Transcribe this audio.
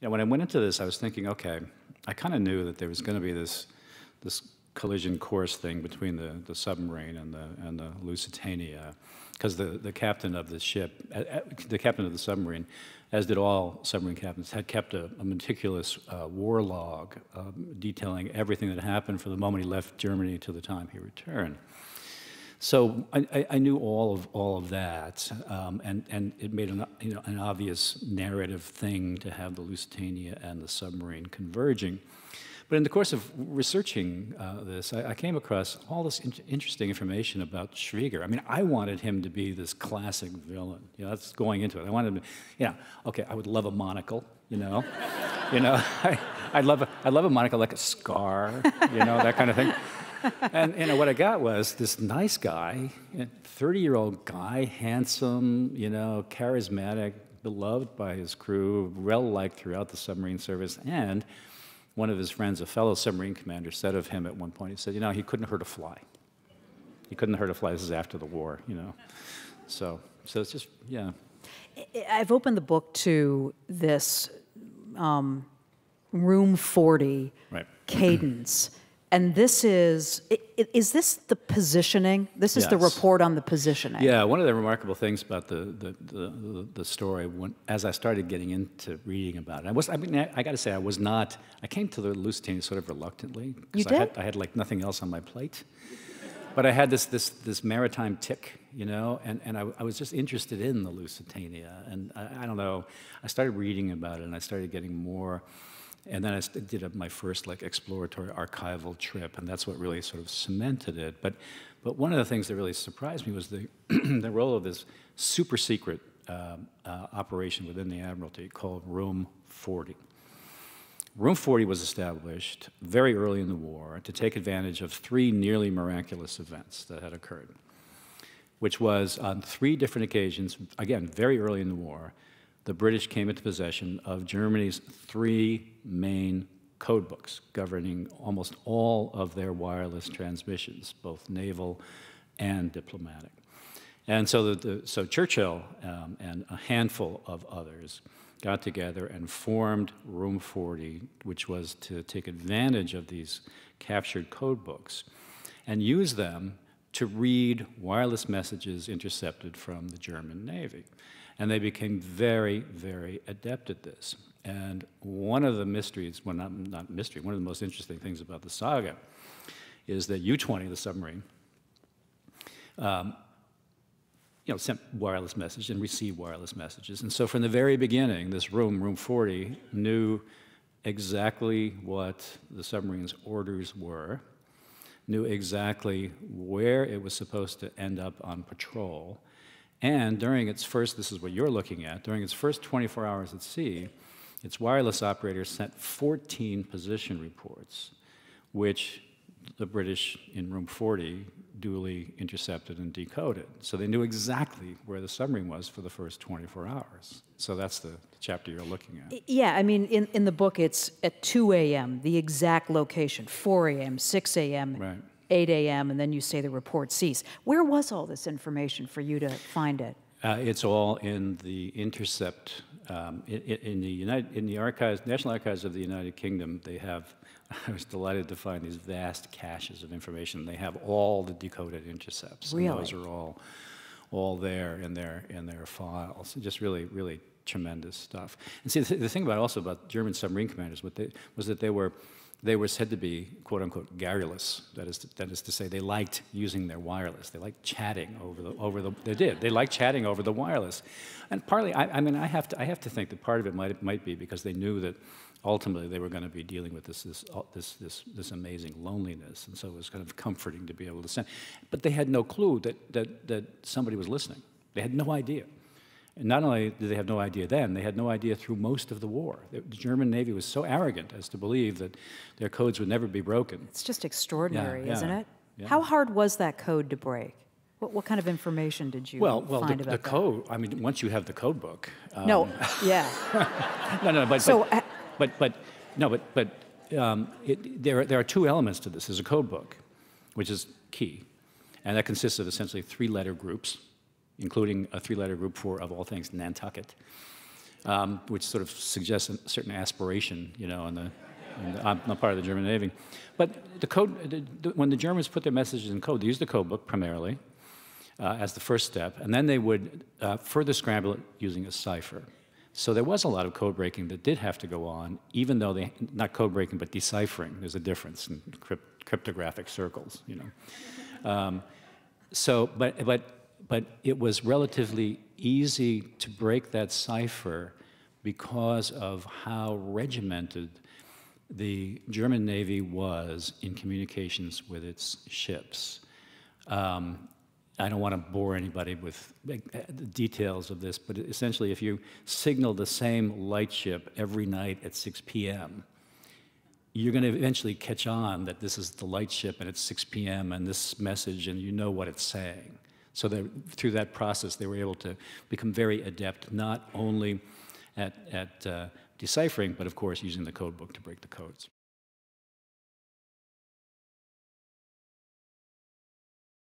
You know, when I went into this, I was thinking, okay, I kind of knew that there was going to be this, this collision course thing between the, the submarine and the, and the Lusitania, because the, the captain of the ship, the captain of the submarine, as did all submarine captains, had kept a, a meticulous uh, war log um, detailing everything that happened from the moment he left Germany to the time he returned. So I, I, knew all of all of that, um, and and it made an you know an obvious narrative thing to have the Lusitania and the submarine converging. But in the course of researching uh, this, I, I, came across all this in interesting information about Schwieger. I mean, I wanted him to be this classic villain. You know, that's going into it. I wanted him to, you know, okay, I would love a monocle, you know. you know, I, I'd, love a, I'd love a monocle like a scar, you know, that kind of thing. And you know what I got was this nice guy, 30-year-old guy, handsome, you know, charismatic, beloved by his crew, well-liked throughout the submarine service, and one of his friends, a fellow submarine commander, said of him at one point, he said, you know, he couldn't hurt a fly. He couldn't hurt a fly. This is after the war, you know. So, so it's just, yeah. I've opened the book to this um, room 40 right. cadence. And this is, is this the positioning? This is yes. the report on the positioning. Yeah, one of the remarkable things about the, the, the, the, story, when, as I started getting into reading about it, I was, I mean, I, I got to say, I was not, I came to the Lusitania sort of reluctantly. You did? I had, I had like nothing else on my plate. But I had this, this, this maritime tick, you know, and, and I, I was just interested in the Lusitania. And I, I don't know, I started reading about it and I started getting more and then I did my first like exploratory archival trip, and that's what really sort of cemented it. But, but one of the things that really surprised me was the, the role of this super secret uh, uh, operation within the Admiralty called Room 40. Room 40 was established very early in the war to take advantage of three nearly miraculous events that had occurred, which was on three different occasions, again, very early in the war, the British came into possession of Germany's three main code books governing almost all of their wireless transmissions, both naval and diplomatic. And so, the, the, so Churchill um, and a handful of others got together and formed Room 40, which was to take advantage of these captured code books and use them to read wireless messages intercepted from the German Navy. And they became very, very adept at this. And one of the mysteries, well, not, not mystery, one of the most interesting things about the saga is that U-20, the submarine, um, you know, sent wireless messages and received wireless messages. And so from the very beginning, this room, room 40, knew exactly what the submarine's orders were, knew exactly where it was supposed to end up on patrol, and during its first, this is what you're looking at, during its first 24 hours at sea, its wireless operator sent 14 position reports, which the British in room 40 duly intercepted and decoded. So they knew exactly where the submarine was for the first 24 hours. So that's the chapter you're looking at. Yeah, I mean, in, in the book, it's at 2 a.m., the exact location, 4 a.m., 6 a.m., right. 8 a.m., and then you say the report ceased. Where was all this information for you to find it? Uh, it's all in the intercept um, in, in, the United, in the archives, National Archives of the United Kingdom. They have. I was delighted to find these vast caches of information. They have all the decoded intercepts. Really? And those are all, all there in their in their files. Just really, really tremendous stuff. And see, the, the thing about also about German submarine commanders, what they, was that they were they were said to be, quote unquote, garrulous. That is, to, that is to say, they liked using their wireless. They liked chatting over the, over the, they did. They liked chatting over the wireless. And partly, I, I mean, I have, to, I have to think that part of it might, might be because they knew that ultimately they were going to be dealing with this, this, uh, this, this, this amazing loneliness. And so it was kind of comforting to be able to send. But they had no clue that, that, that somebody was listening. They had no idea. And not only did they have no idea then, they had no idea through most of the war. The German Navy was so arrogant as to believe that their codes would never be broken. It's just extraordinary, yeah, isn't yeah, it? Yeah. How hard was that code to break? What, what kind of information did you well, well, find the, about the code. I mean, once you have the code book. Um, no, yeah. no, no, but so, but, uh, but, but no, but but um, it, there there are two elements to this. There's a code book, which is key, and that consists of essentially three letter groups including a three-letter group for, of all things, Nantucket. um, which sort of suggests a certain aspiration, you know, on the, on the, on the part of the German Navy. But the code, the, the, when the Germans put their messages in code, they used the code book primarily uh, as the first step, and then they would uh, further scramble it using a cipher. So there was a lot of code breaking that did have to go on, even though they, not code breaking, but deciphering. There's a difference in crypt, cryptographic circles, you know. Um, so, but, but, but it was relatively easy to break that cipher because of how regimented the German Navy was in communications with its ships. Um, I don't want to bore anybody with uh, the details of this, but essentially, if you signal the same lightship every night at 6 p.m., you're going to eventually catch on that this is the lightship and it's 6 p.m. and this message, and you know what it's saying. So that through that process, they were able to become very adept, not only at, at uh, deciphering, but of course using the code book to break the codes.